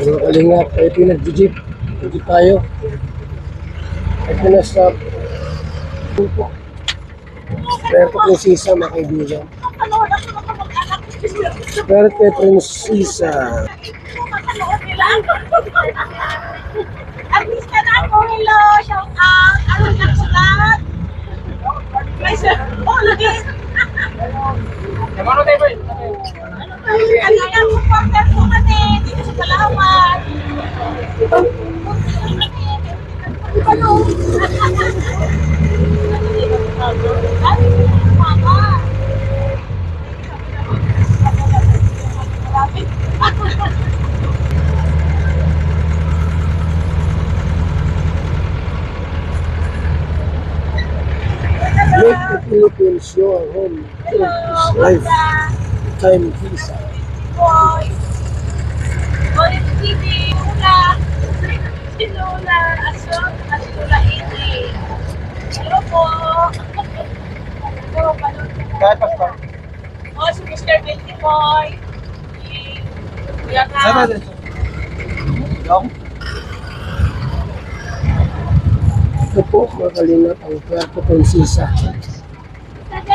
Mga kalingap, tayo pinag-jeep. Jeep tayo. Ito na sa Pupo. Puerto Princesa, mga kaibigan. Puerto Princesa. Artista na ako, hello, shout out, ano na ko lahat? May sir, oh, lagi. Kamano tayo ba? Ano na po, partner ko kami, dito sa Palawan. Ano? Mama. Make the Philippines your home. Turkish life. Time visa. Boy. Boy, TV, Lula. Si Lola, Asyon, at si Lola Amy. Hello po. Hello, panood ka na. Kahit pastor. Oh, si Mr. Betty Boy. Kuya Saan ba Ka. dito? Yung? Ito po, mga kalingap, ang Puerto Princesa.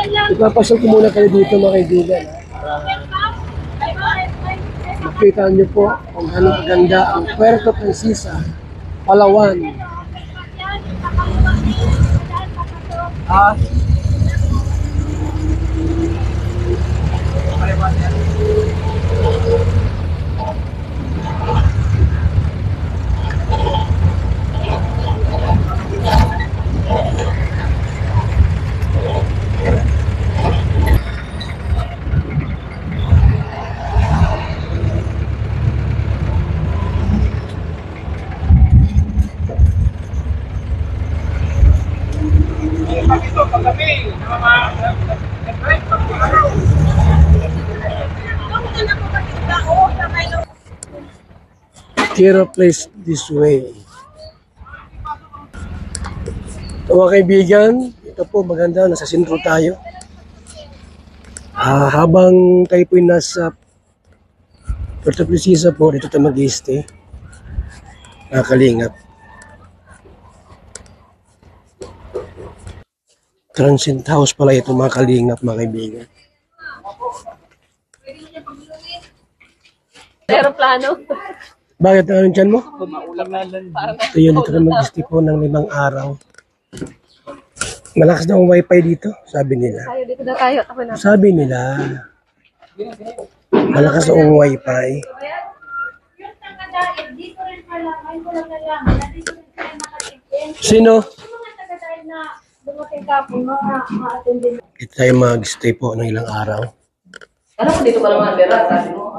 Ipapasyal ko muna kayo dito, mga kaibigan. Makita niyo po kung gano'ng kaganda ang Puerto Princesa, Palawan. Ah. Tira place this way. Ito kaibigan, ito po maganda, nasa sentro tayo. Ah, habang tayo po nasa Puerto Princesa po, dito tayo mag-stay. Nakakalingap. Transient house pala ito mga kalingap mga kaibigan. Aeroplano. Bakit ano dyan mo? Ito yun, ito na mag-stay po ng limang araw. Malakas daw ang wifi dito, sabi nila. Tayo dito na tayo. Ako na. Sabi nila, malakas daw ang wifi. Dito. Sino? Yung mga taga-diet na dumating kapon, mga ma-attend din. Ito tayo mag-stay po ng ilang araw. Ano ko dito pa naman pera? Sabi mo.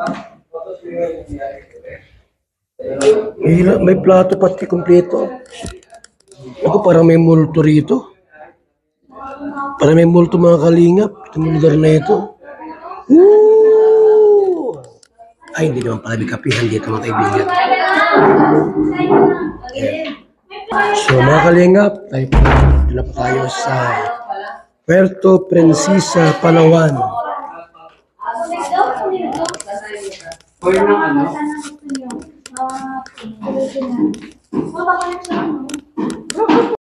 May, ila- may plato pati kompleto. Ako parang may multo rito. Parang may multo mga kalingap. Itong lugar na ito. Woo! Ay, hindi naman pala may kapihan dito mga kaibigan. So mga kalingap, tayo po, po tayo sa Puerto Princesa, Palawan. Or ng ano?